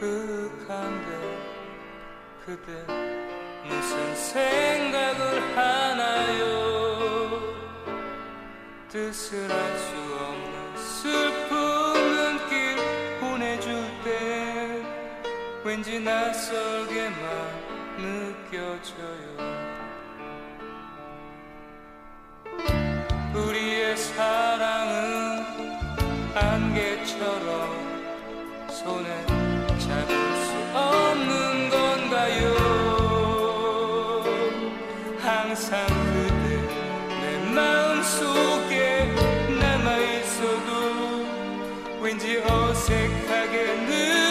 흑한데 그대 무슨 생각을 하나요? 뜻을 알 수 없는 슬픈 눈길 보내줄 때 왠지 낯설게만 느껴져요. 우리의 사랑은 안개처럼 손에 속에 남아 있어도 왠지 어색하게 늘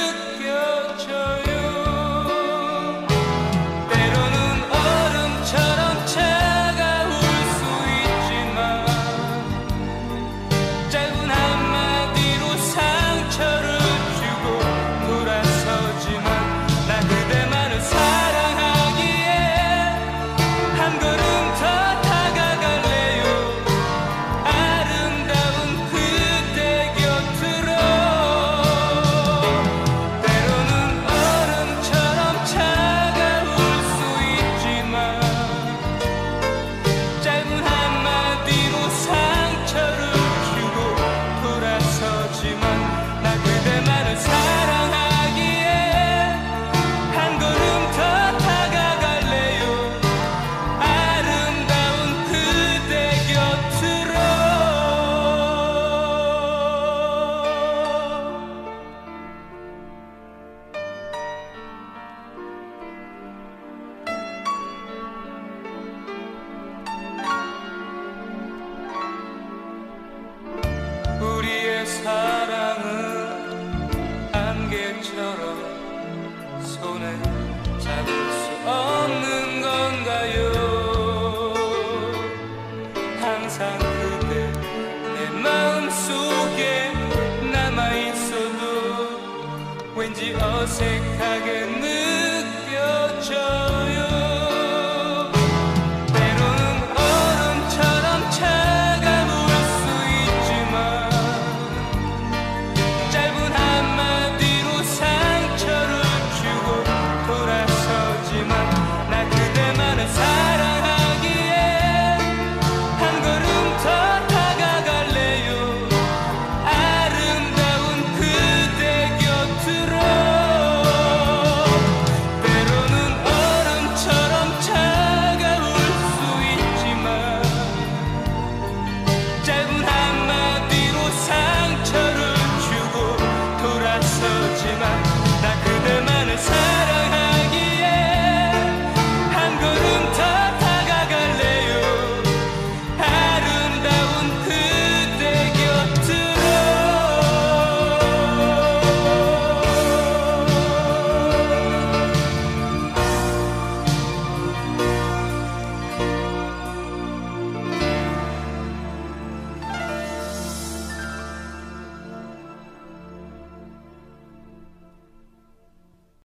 어색한